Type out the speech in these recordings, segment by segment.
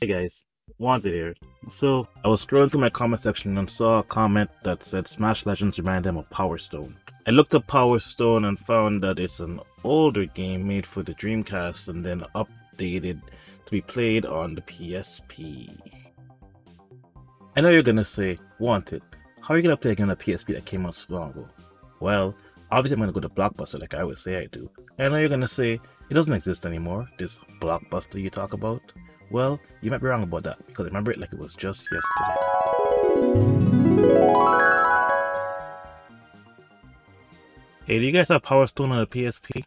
Hey guys, Wanted here. So, I was scrolling through my comment section and saw a comment that said Smash Legends remind them of Power Stone. I looked up Power Stone and found that it's an older game made for the Dreamcast and then updated to be played on the PSP. I know you're gonna say, Wanted, how are you gonna play a game on the PSP that came out so long ago? Well, obviously I'm gonna go to Blockbuster like I would say I do. I know you're gonna say, it doesn't exist anymore, this Blockbuster you talk about. Well, you might be wrong about that, because I remember it like it was just yesterday. Hey, do you guys have Power Stone on the PSP?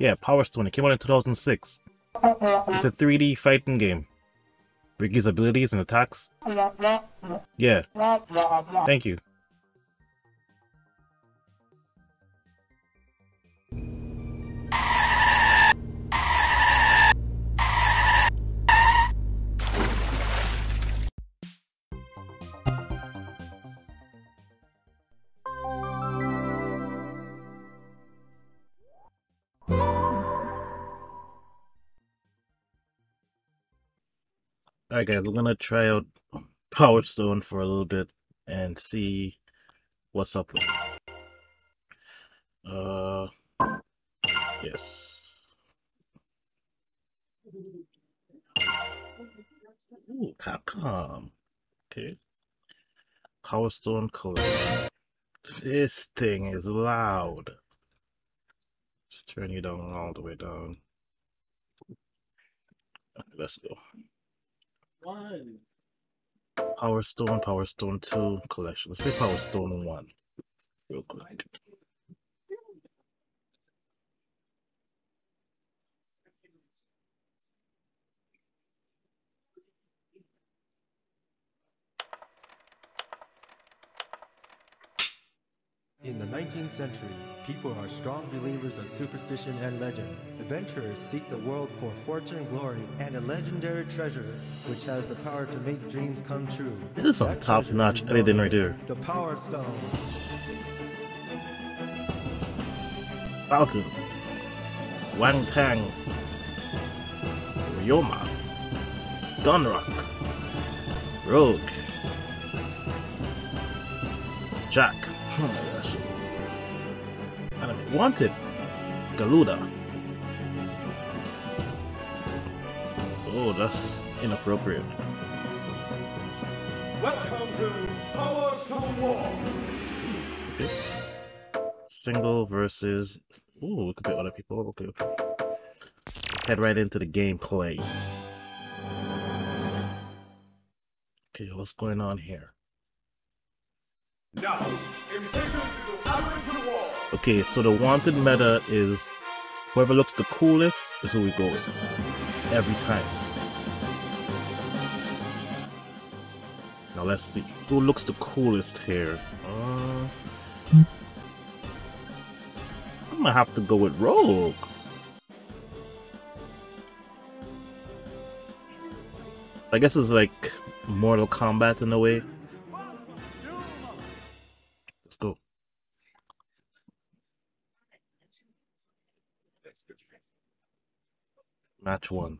Yeah, Power Stone. It came out in 2006. It's a 3D fighting game. Ricky's abilities and attacks. Yeah. Thank you. Alright guys, we're gonna try out Power Stone for a little bit and see what's up with it. Uh yes. Ooh, Capcom. Okay. Power Stone Collection. This thing is loud. Let's turn you down all the way down. Let's go. One. Power Stone, Power Stone 2 collection. Let's say Power Stone 1 real quick. In the 19th century, people are strong believers of superstition and legend. Adventurers seek the world for fortune, glory, and a legendary treasure which has the power to make dreams come true. This is some top-notch editing right there. as The Power Stone. Falcon, Wang Tang, Ryoma, Gunrock, Rogue, Jack. Hmm. Wanted, Galuda. Oh, that's inappropriate. Welcome to Power Stone War. Okay. Single versus. Ooh, we could pick other people. Okay, okay. Let's head right into the gameplay. Okay, what's going on here? Now, invitation to Okay, so the wanted meta is whoever looks the coolest is who we go with. Every time. Now let's see. Who looks the coolest here? Uh, I'm gonna have to go with Rogue. I guess it's like Mortal Kombat in a way. Match one.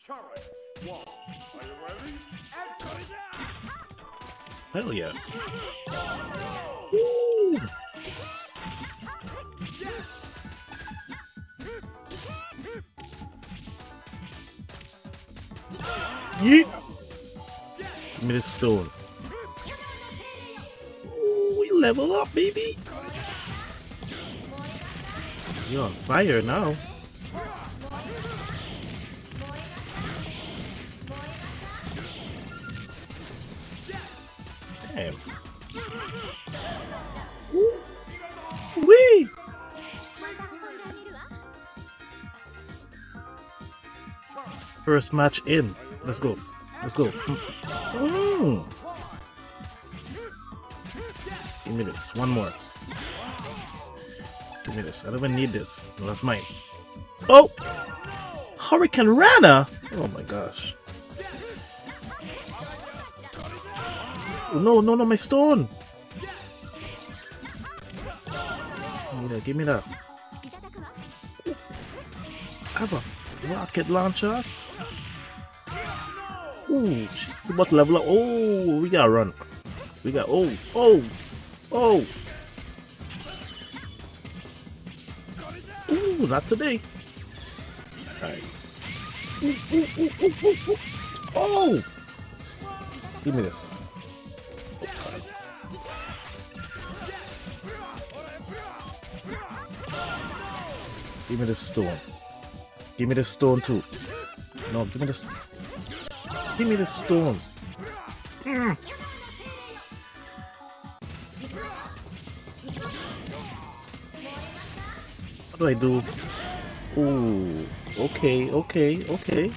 Challenge one. Are you ready? Action! Hell yeah. Yeet! Me this stone. Ooh, we level up, baby! You're on fire now. Damn. Wee! First match in. Let's go. Let's go. Mm. Give me this. One more. Give me this. I don't even need this. No, that's mine. Oh! Hurricane Rana! Oh my gosh. No, no, no, my stone! Yeah, give me that. I have a rocket launcher. Ooh, we about to level up. Oh, we gotta run. We got. Oh, oh, oh. Ooh, not today. Alright. Oh! Give me this. Give me the stone. Give me the stone too. No, give me this. Give me the storm. Mm. What do I do? Ooh, okay, okay, okay.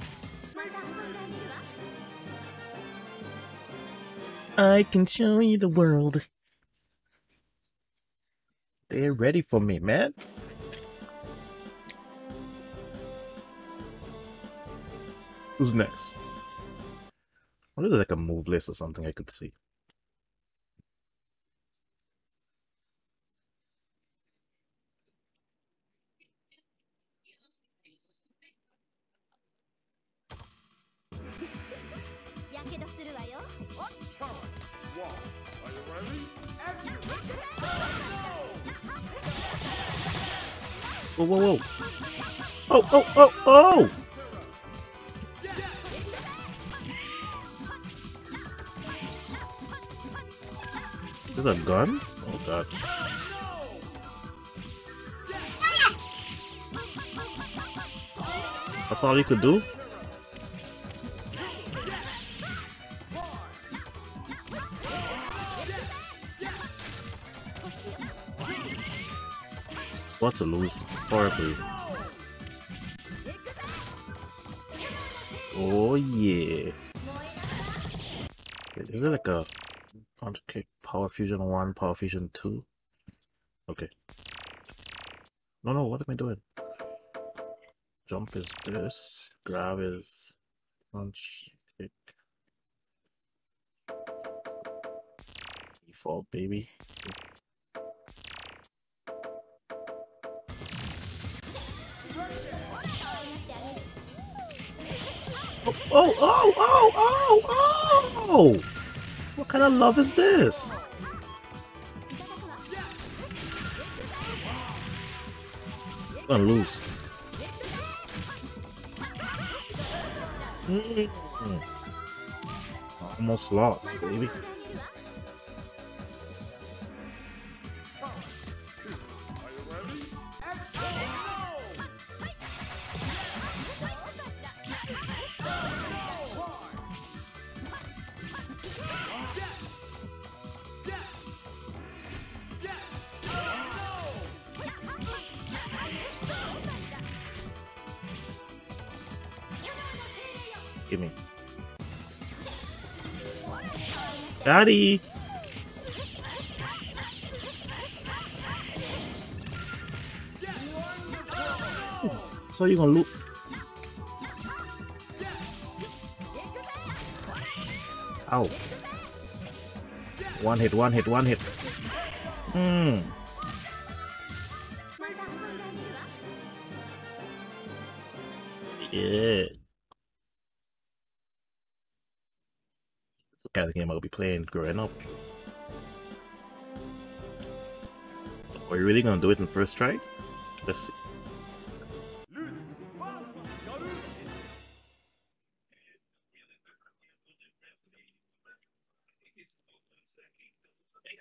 I can show you the world. They're ready for me, man. Who's next? What is like a move list or something I could see? Whoa, whoa, whoa! Oh, oh, oh, oh! Is a gun? Oh god. That's all you could do? What's a lose? Horribly. Oh yeah. Is it like a kick power fusion one, power fusion two? Okay. No no, what am I doing? Jump is this, grab is punch kick. Default baby. Oh, oh, oh, oh, oh, oh! What kind of love is this? gonna lose. Mm. Almost lost, baby. Give me. Daddy! So you gonna loot? Ow. One hit, one hit, one hit. Hmm. Yeah. game I'll be playing growing up. Are you really gonna do it in first try? Let's see.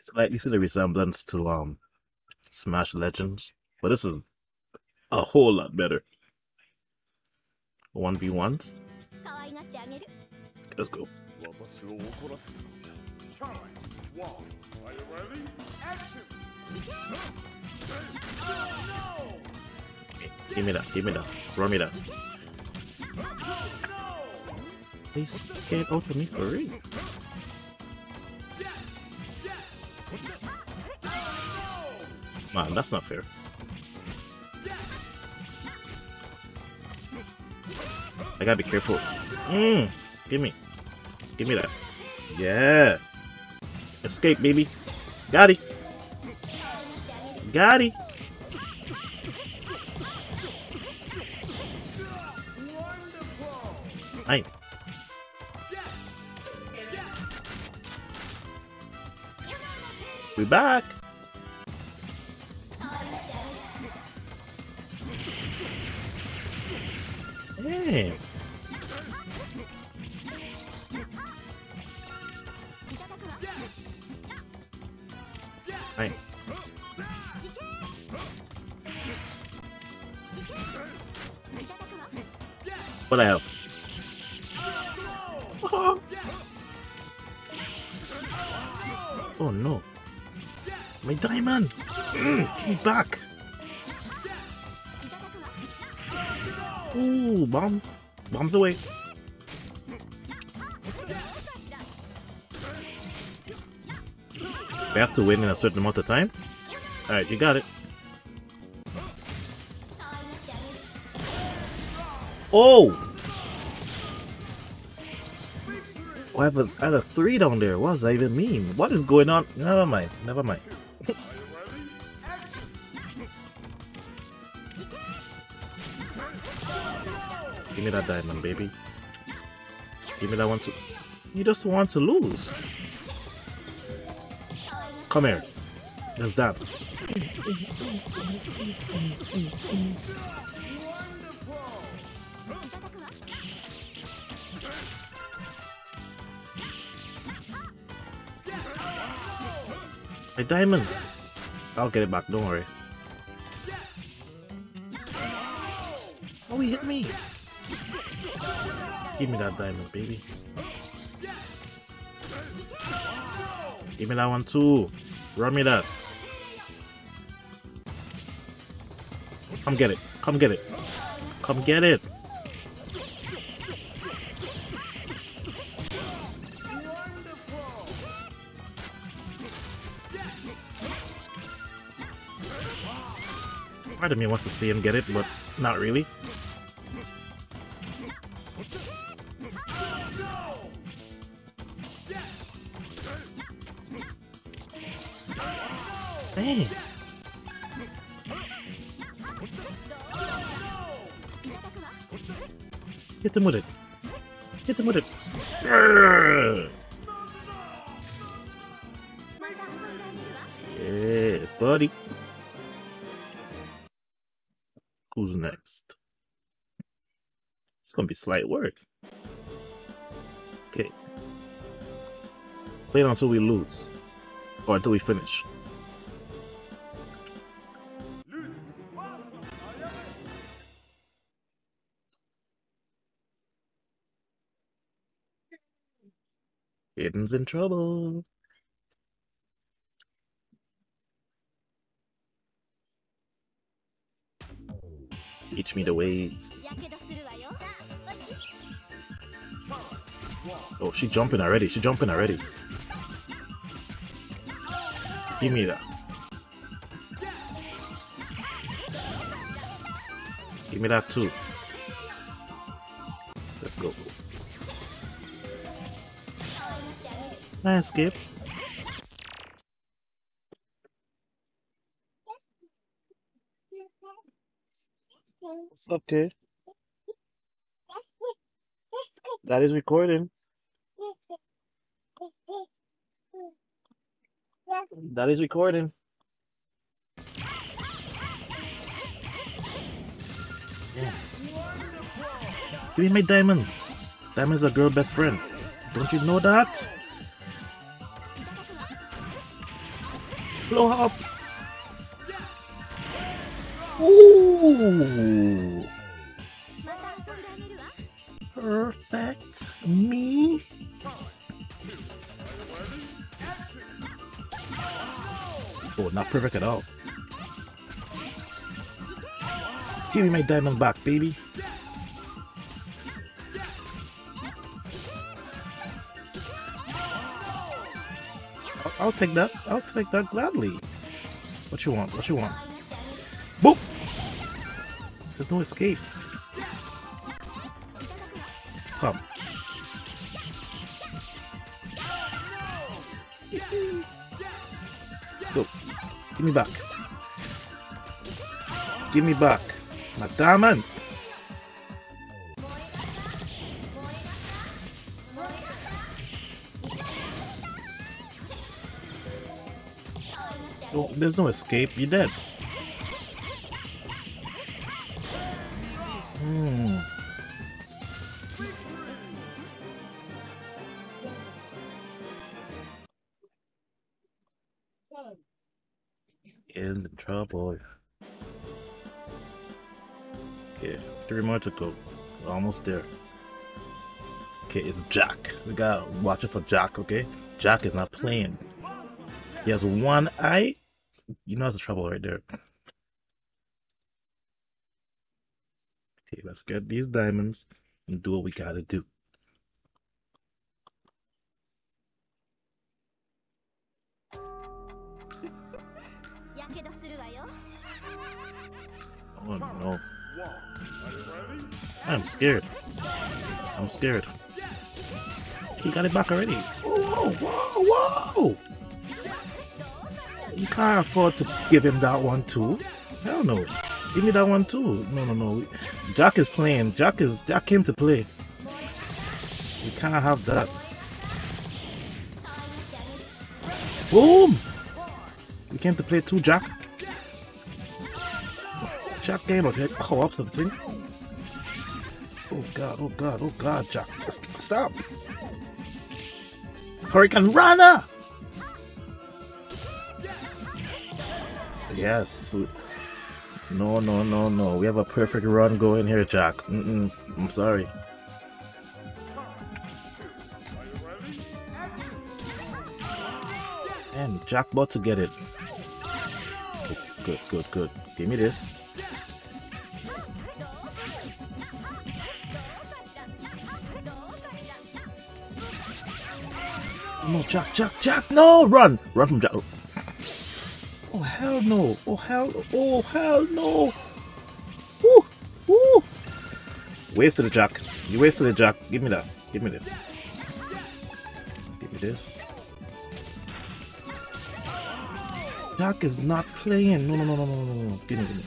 Slightly see the resemblance to um Smash Legends, but this is a whole lot better. 1v1s. Let's go. 私を怒らせた Challenge one. Are you ready? Action! Give me that. Give me that. Run me that. They scared out of me for real. Man, that's not fair. I gotta be careful. Mmm. Give me. Give me that. Yeah. Escape, baby. Got it. Got it. Hey. We back. Hey. What I have? Oh no. My diamond! Mm, give me back! Ooh, bomb. Bombs away. We have to win in a certain amount of time? Alright, you got it. Oh! Oh, I have a, I a three down there. What does that even mean? What is going on? Never mind. Never mind. Give me that diamond, baby. Give me that one too. You just want to lose. Come here. Let's dance. My diamond. I'll get it back, don't worry. Oh, he hit me. Give me that diamond, baby. Give me that one too. Run me that. Come get it. Come get it. Come get it. See him get it, but not really. Dang. Hit him with it. Hit him with it. Yeah, buddy. Who's next? It's gonna be slight work. Okay. Play it until we lose. Or until we finish. Aiden's in trouble. Teach me the ways. Oh, she jumping already. She jumping already. Give me that. Give me that too. Let's go. I escape. Okay. That is recording. That is recording. Give me my diamond. Diamond's a girl best friend. Don't you know that? Blow up. Ooh. Perfect. Me. Oh, not perfect at all. Give me my diamond back, baby. I'll, take that. I'll take that gladly. What you want? What you want? Boop! There's no escape. Let's go. Give me back. Give me back. My diamond. Oh, no, there's no escape. You're dead. Three to go. We're almost there. Okay, it's Jack. We gotta watch it for Jack, okay? Jack is not playing. He has one eye. You know that's the trouble right there. Okay, let's get these diamonds and do what we gotta do. Oh no. I'm scared. I'm scared. He got it back already. Whoa, whoa, whoa! You can't afford to give him that one too. Hell no. Give me that one too. No, no, no. Jack is playing. Jack is Jack came to play. We can't have that. Boom! We came to play too, Jack. Jack came up here. Up something. Oh god, oh god, oh god, Jack. Just stop. Hurricane Runner! Yes. No, no, no, no. We have a perfect run going here, Jack. Mm-mm. I'm sorry. And Jack about to get it. Good, good, good. Give me this. No, Jack, Jack, Jack, no! Run! Run from Jack. Oh. oh, hell no. Oh, hell, oh, hell no. Woo, woo. Wasted it, Jack. You wasted it, Jack. Give me that. Give me this. Give me this. Jack is not playing. No, no, no, no, no, no, no. Give me, give me.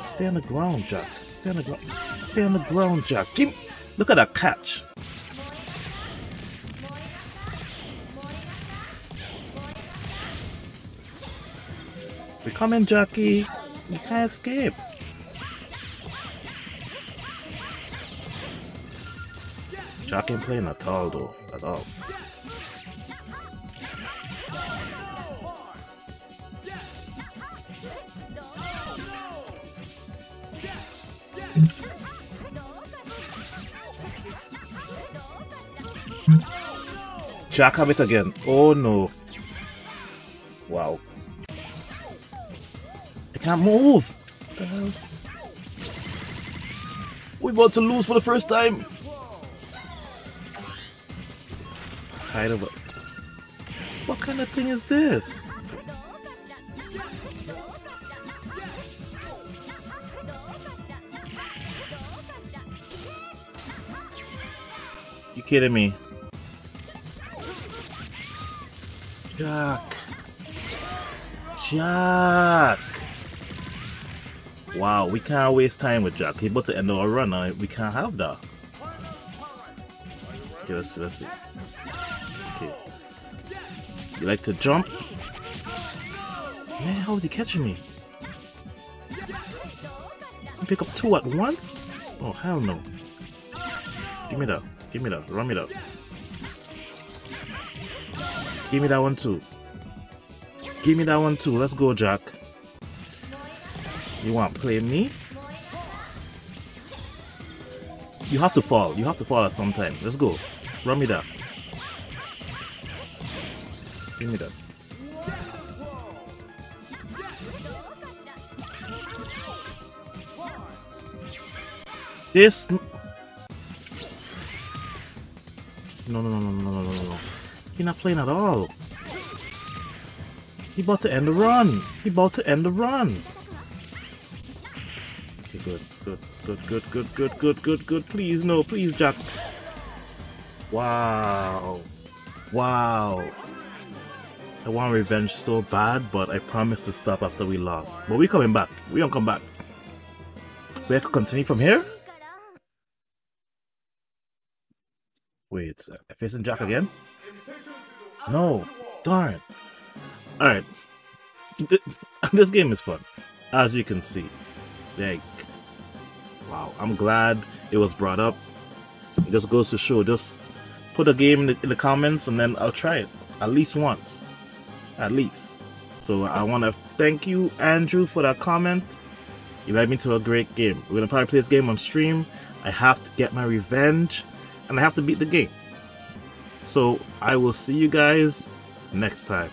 Stay on the ground, Jack. Stay on the ground. Stay on the ground, Jack. Give me. Look at that catch. We're coming, Jackie. You can't escape. Jack ain't playing at all, though. At all. Jack it again. Oh no. Wow. Can't move. Hell? We about to lose for the first time. Hide of it. What kind of thing is this? You kidding me? Jack. Jack. Wow, we can't waste time with Jack. He about to end our run. now. We can't have that. Okay, let's see, let's see. Okay. You like to jump? Man, how is he catching me? You pick up two at once? Oh, hell no. Give me that. Give me that. Run me that. Give me that one too. Give me that one too. Let's go, Jack. You want to play me? You have to fall. You have to fall at some time. Let's go. Run me that. Give me that. This. No, no, no, no, no, no, no, no. He not playing at all. He about to end the run. He about to end the run. Good, good, good, good, good, good, good, good. Please, no, please, Jack. Wow. Wow. I want revenge so bad, but I promised to stop after we lost. But we coming back. We don't come back. We have to continue from here? Wait, uh, facing Jack again? No, darn. Alright. This game is fun, as you can see. Yay wow, I'm glad it was brought up. It just goes to show, just put a game in the, in the comments and then I'll try it at least once. At least. So I want to thank you, Andrew, for that comment. You led me to a great game. We're to probably play this game on stream. I have to get my revenge and I have to beat the game. So I will see you guys next time.